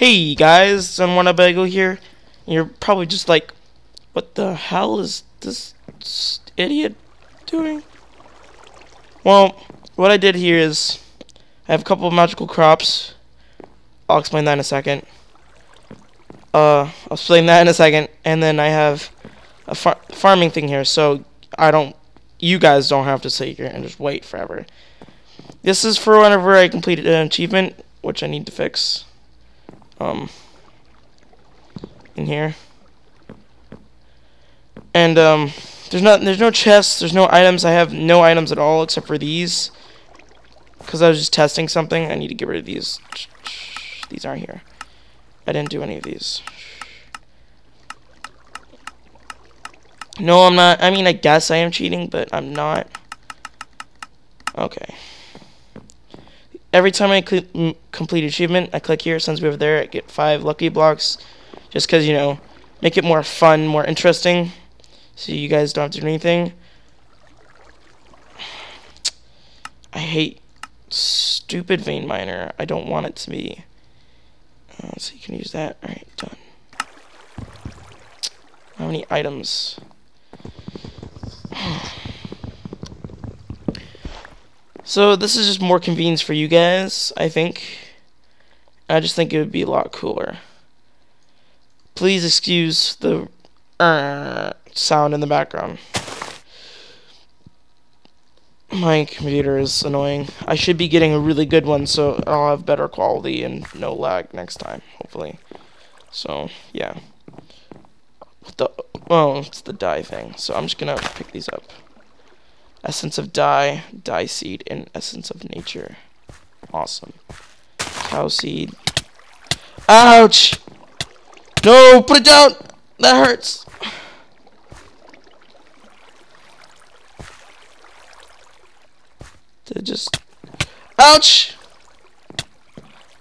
Hey guys, Bagel here. You're probably just like, what the hell is this idiot doing? Well, what I did here is, I have a couple of magical crops. I'll explain that in a second. Uh, I'll explain that in a second, and then I have a far farming thing here, so I don't, you guys don't have to sit here and just wait forever. This is for whenever I completed an achievement, which I need to fix. Um, in here. And, um, there's not, there's no chests, there's no items. I have no items at all except for these. Because I was just testing something. I need to get rid of these. These aren't here. I didn't do any of these. No, I'm not. I mean, I guess I am cheating, but I'm not. Okay. Every time I complete achievement, I click here, sends me over there, I get five lucky blocks. Just because, you know, make it more fun, more interesting. So you guys don't have to do anything. I hate stupid vein miner. I don't want it to be. Uh, so you can use that. Alright, done. How many items? So this is just more convenience for you guys, I think. I just think it would be a lot cooler. Please excuse the uh, sound in the background. My computer is annoying. I should be getting a really good one so I'll have better quality and no lag next time, hopefully. So, yeah. What the... Oh, it's the dye thing. So I'm just gonna pick these up. Essence of dye, dye seed, and essence of nature. Awesome. Cow seed. Ouch! No, put it down! That hurts! Did just... Ouch!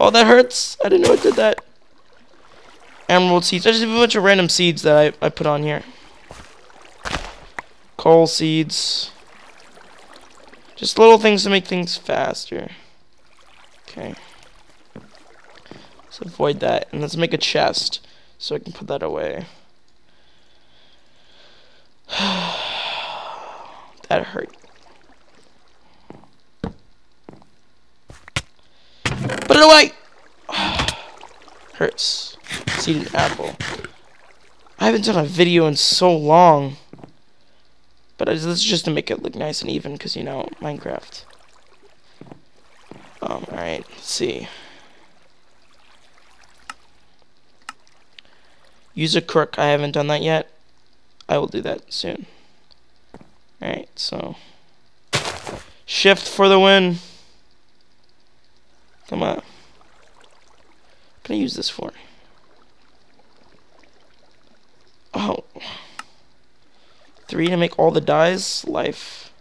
Oh, that hurts. I didn't know it did that. Emerald seeds. I just have a bunch of random seeds that I, I put on here. Coal seeds. Just little things to make things faster. Okay. Let's avoid that. And let's make a chest so I can put that away. that hurt. Put it away! Hurts. Seed an apple. I haven't done a video in so long. But this is just to make it look nice and even, because, you know, Minecraft. Um, alright, see. Use a crook. I haven't done that yet. I will do that soon. Alright, so. Shift for the win. Come on. What can I use this for? Oh. Three to make all the dyes. Life.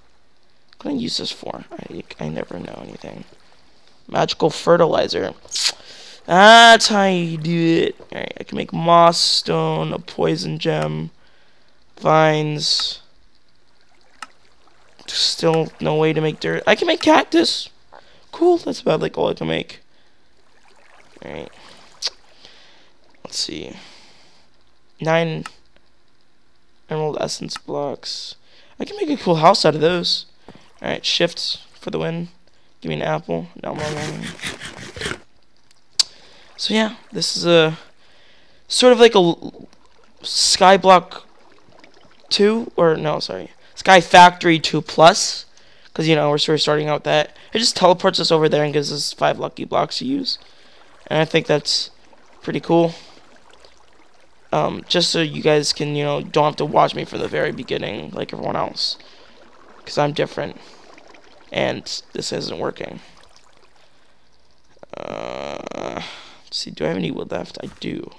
What can I use this for? I, I never know anything. Magical fertilizer. That's how you do it. Alright, I can make moss stone, a poison gem, vines. Still no way to make dirt. I can make cactus. Cool, that's about like all I can make. Alright. Let's see. Nine Emerald essence blocks. I can make a cool house out of those. Alright, shift for the win. Give me an apple. No more running. So yeah, this is a sort of like a Skyblock 2 or no, sorry. Sky Factory 2 Plus because you know we're sort of starting out with that. It just teleports us over there and gives us 5 lucky blocks to use. And I think that's pretty cool um, just so you guys can, you know, don't have to watch me from the very beginning like everyone else. Because I'm different. And this isn't working. Uh, see, do I have any wood left? I do.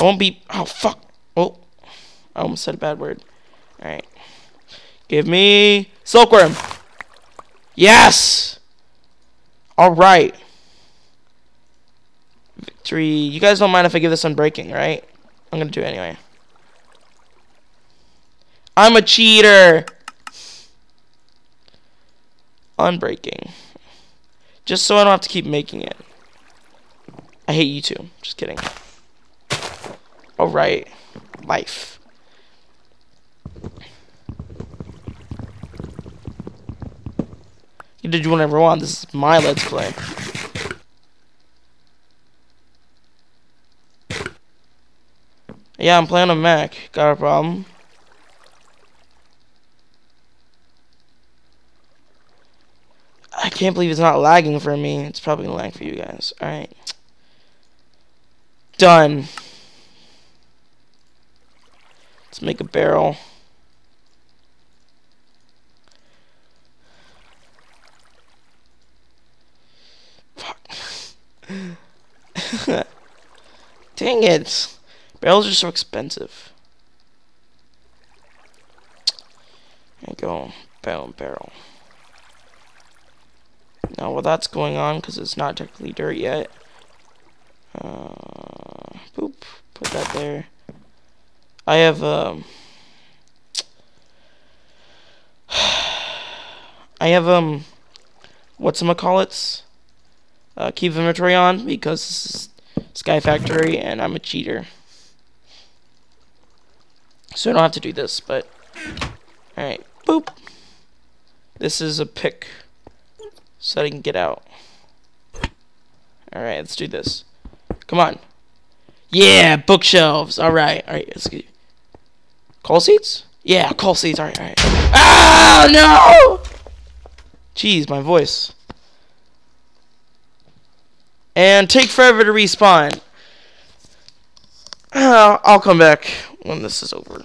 I won't be... Oh, fuck. Oh, I almost said a bad word. Alright. Give me silkworm. Yes! Alright. Victory. You guys don't mind if I give this unbreaking, right? I'm gonna do it anyway. I'm a cheater! Unbreaking. Just so I don't have to keep making it. I hate you too. Just kidding. Alright. Life. You did whatever you want. This is my Let's Play. Yeah, I'm playing on Mac. Got a problem? I can't believe it's not lagging for me. It's probably gonna lag for you guys. Alright. Done. Let's make a barrel. Fuck. Dang it. Barrels are so expensive. You go. Barrel barrel. Now while that's going on, because it's not technically dirt yet, uh, boop, put that there. I have, um, I have, um, what's call it? Uh, keep inventory on because this is Sky Factory and I'm a cheater. So I don't have to do this, but alright, boop. This is a pick so I can get out. Alright, let's do this. Come on. Yeah, bookshelves. Alright, alright, let's get Coal seeds? Yeah, coal seeds. Alright, alright. Ah, no! Jeez, my voice. And take forever to respawn. Uh, I'll come back when this is over.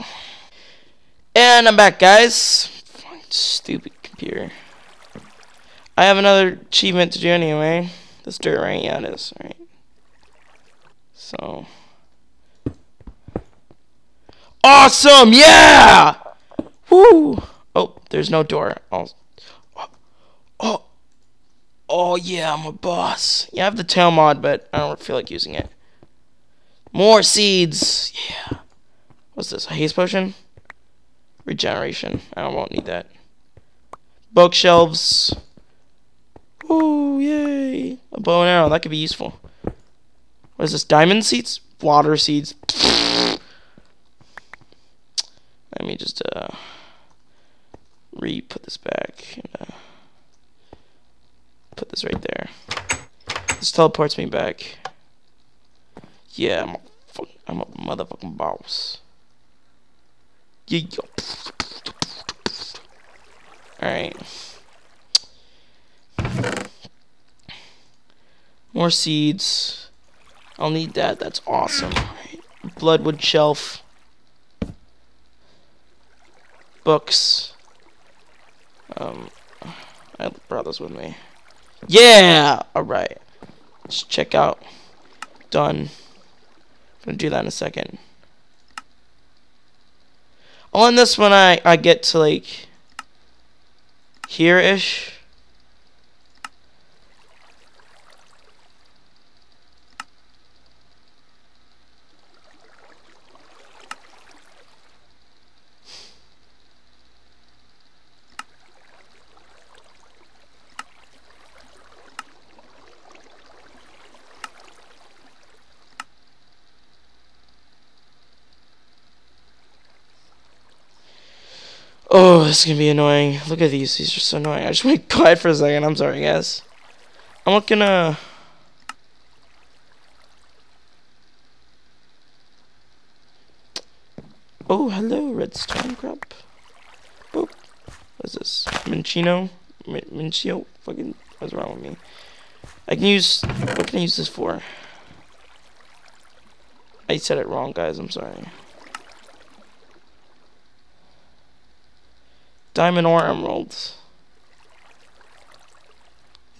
And I'm back, guys. Stupid computer. I have another achievement to do anyway. This dirt, right? Yeah, it is. Alright. So. Awesome! Yeah! Woo! Oh, there's no door. Oh, oh, oh yeah, I'm a boss. Yeah, I have the tail mod, but I don't feel like using it. More seeds! Yeah. What's this? A haste potion? Regeneration. I won't need that. Bookshelves. Oh, yay. A bow and arrow. That could be useful. What is this? Diamond seeds? Water seeds. Let me just uh, re-put this back. And, uh, put this right there. This teleports me back. Yeah, I'm a, I'm a motherfucking boss. Alright. More seeds. I'll need that. That's awesome. Bloodwood shelf books. Um, I brought this with me. Yeah! Alright. Let's check out. Done. I'm gonna do that in a second. On this one, I, I get to, like, here-ish. Oh, this is gonna be annoying. Look at these. These are so annoying. I just went quiet for a second. I'm sorry, guys. I'm looking to... Oh, hello, redstone crab. Boop. What's this? Minchino? Minchio? Fucking, what's wrong with me? I can use, what can I use this for? I said it wrong, guys. I'm sorry. Diamond or emeralds.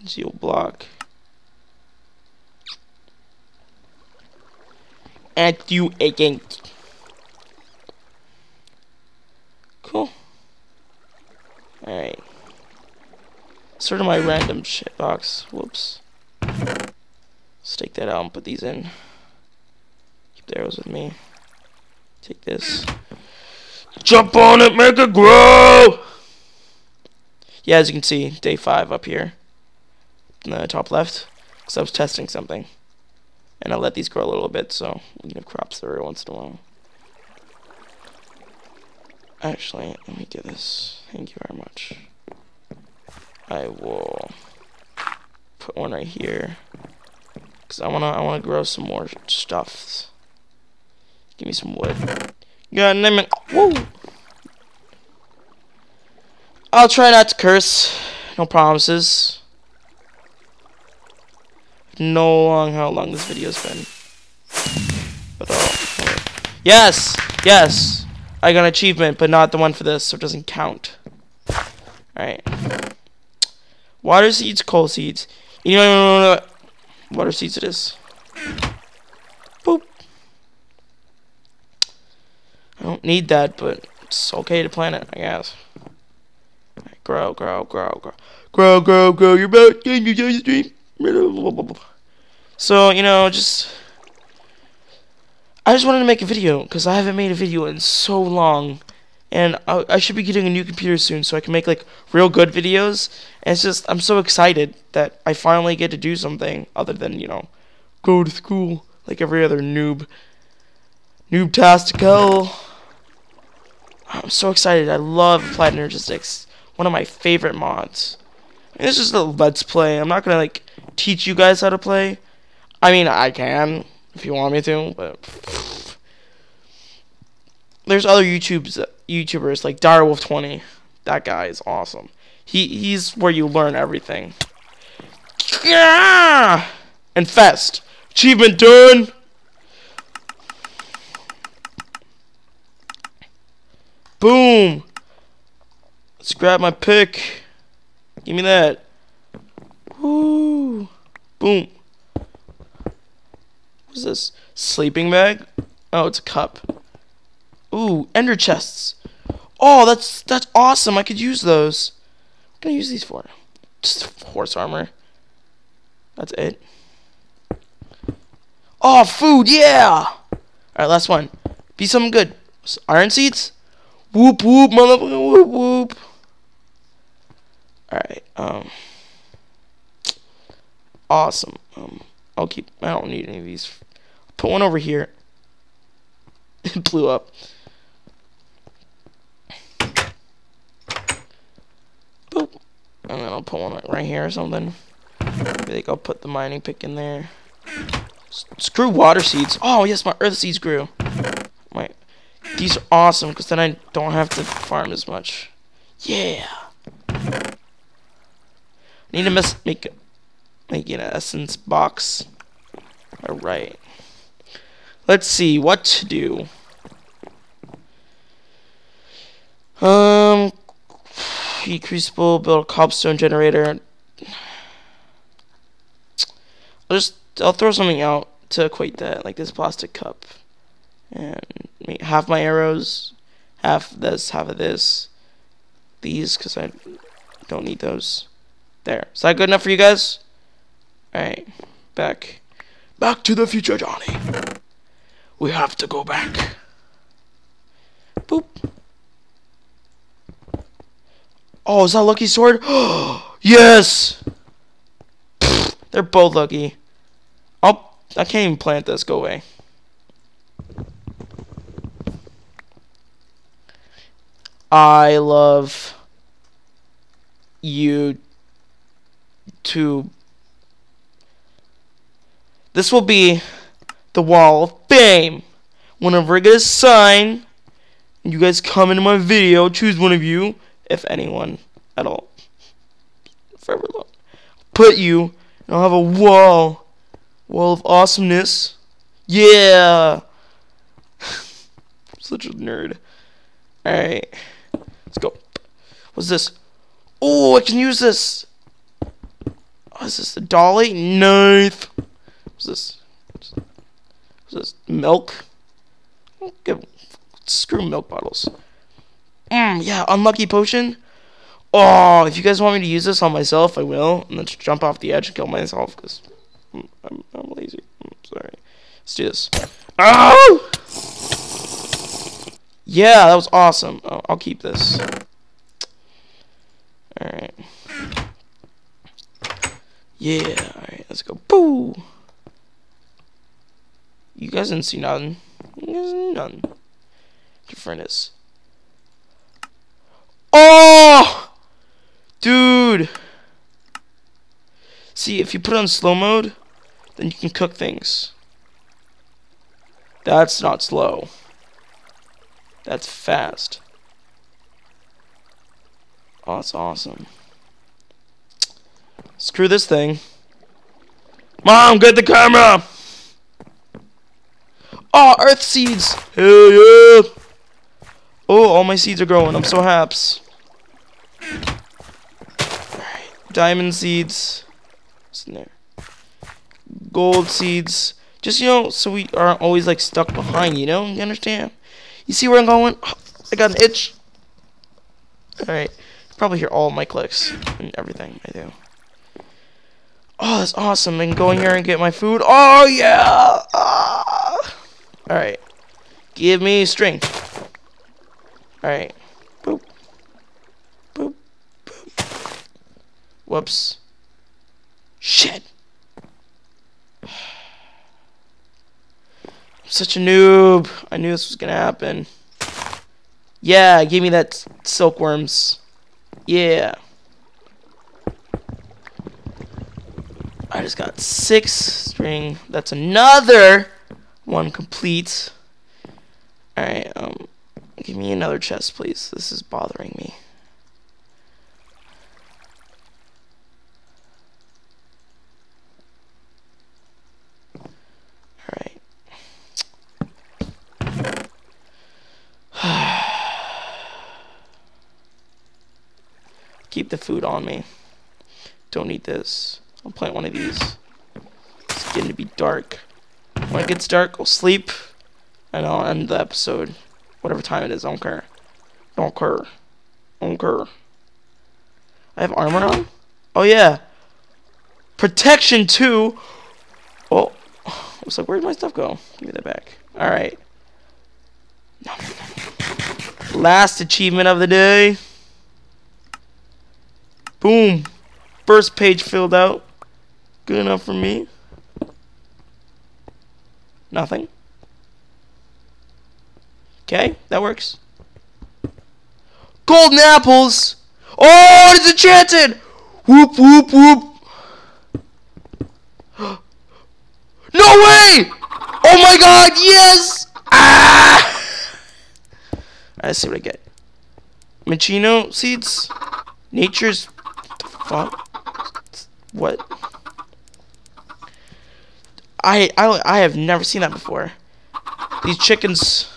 Geo block. At you again. Cool. Alright. Sort of my random shit box. Whoops. Let's take that out and put these in. Keep the arrows with me. Take this. Jump on it, make it grow! Yeah, as you can see, day 5 up here. In the top left. Because I was testing something. And I let these grow a little bit, so we can have crops every once in a while. Actually, let me do this. Thank you very much. I will put one right here. Cause I wanna I wanna grow some more stuff. Give me some wood. God damn it. Woo! I'll try not to curse. No promises. No long how long this video's been. But oh, yes, yes. I got an achievement, but not the one for this, so it doesn't count. Alright. Water seeds, coal seeds. You know, what water seeds it is. Boop. I don't need that, but it's okay to plant it, I guess. Grow, grow, grow, grow. Grow, grow, grow. You're about to stream. So, you know, just... I just wanted to make a video, because I haven't made a video in so long. And I, I, should be getting a new computer soon, so I can make, like, real good videos. And it's just, I'm so excited that I finally get to do something other than, you know, go to school like every other noob. Noob Tastical. I'm so excited. I love Applied Energistics. One of my favorite mods. And this is a let's play. I'm not going to, like, teach you guys how to play. I mean, I can if you want me to, but there's other YouTubes YouTubers like Direwolf20. That guy is awesome. He he's where you learn everything. Yeah! Infest. Achievement done. Boom. Let's grab my pick. Give me that. Woo. Boom. What's this? Sleeping bag? Oh, it's a cup. Ooh, ender chests. Oh, that's that's awesome. I could use those. What can I use these for? Just horse armor. That's it. Oh, food, yeah! Alright, last one. Be something good. Iron seeds? Whoop whoop, motherfucker, whoop whoop. Alright, um. Awesome. Um, I'll keep, I don't need any of these. Put one over here. it blew up. Boop. And then I'll put one right here or something. Maybe like I'll put the mining pick in there. Screw water seeds. Oh yes, my earth seeds grew. These are awesome because then I don't have to farm as much. Yeah. I Need to miss make make an essence box. All right. Let's see what to do. Um, crucible, build a cobblestone generator. I'll just I'll throw something out to equate that, like this plastic cup, and half my arrows, half this, half of this, these because I don't need those. There. Is that good enough for you guys? All right, back, back to the future, Johnny. We have to go back. Boop. Oh, is that lucky sword? yes! They're both lucky. I'll, I can't even plant this. Go away. I love you to this will be the wall of fame whenever I get a sign you guys come into my video choose one of you if anyone at all. Forever long. Put you, and I'll have a wall. Wall of awesomeness. Yeah! Such a nerd. Alright. Let's go. What's this? Oh, I can use this! Oh, is this the dolly? Knife! What's this? What's this? Milk? Screw milk bottles. Mm, yeah, unlucky potion. Oh, if you guys want me to use this on myself, I will. And then just jump off the edge and kill myself because I'm, I'm, I'm, lazy. I'm sorry. Let's do this. Oh! Yeah, that was awesome. Oh, I'll keep this. Alright. Yeah, alright, let's go. Boo! You guys didn't see nothing. You guys didn't nothing. Your is. Oh! Dude! See, if you put on slow mode, then you can cook things. That's not slow. That's fast. Oh, that's awesome. Screw this thing. Mom, get the camera! Oh, earth seeds! Hell yeah! Oh, all my seeds are growing. I'm so haps. Diamond seeds. What's in there? Gold seeds. Just, you know, so we aren't always, like, stuck behind, you know? You understand? You see where I'm going? I got an itch. Alright. Probably hear all my clicks and everything I do. Oh, that's awesome. Can go in here and get my food. Oh, yeah! Ah. Alright. Give me strength. Alright. Boop. Boop. Boop. Whoops. Shit! Such a noob. I knew this was gonna happen. Yeah, give me that silkworms. Yeah. I just got six string. That's another one complete. Alright, um, give me another chest, please. This is bothering me. Alright. Keep the food on me. Don't need this. I'll plant one of these. It's getting to be dark. When it gets dark, I'll sleep. And I'll end the episode. Whatever time it is, I don't care. Don't care. Don't care. I have armor on? Oh, yeah. Protection 2. Oh. I was like, where'd my stuff go? Give me that back. Alright. Last achievement of the day. Boom. First page filled out. Good enough for me. Nothing. Okay, that works. Golden apples! Oh, it's enchanted! Whoop, whoop, whoop. No way! Oh my god, yes! Ah! Let's see what I get. Machino seeds? Nature's... fuck? What? I, I, I have never seen that before. These chickens...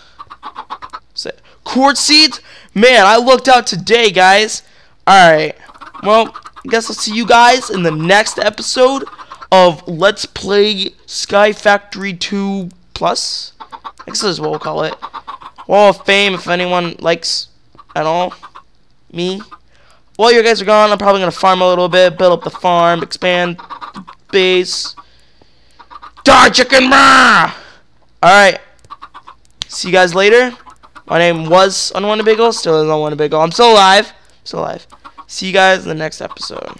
Quartz seeds? Man, I looked out today, guys. Alright. Well, I guess I'll see you guys in the next episode of Let's Play Sky Factory 2 Plus. I guess that's what we'll call it. Wall of Fame, if anyone likes at all. Me. While you guys are gone, I'm probably going to farm a little bit, build up the farm, expand the base. Die, chicken! Alright. See you guys later. My name was Unwanted Bagel, still is Unwanted Bagel. I'm still alive. Still alive. See you guys in the next episode.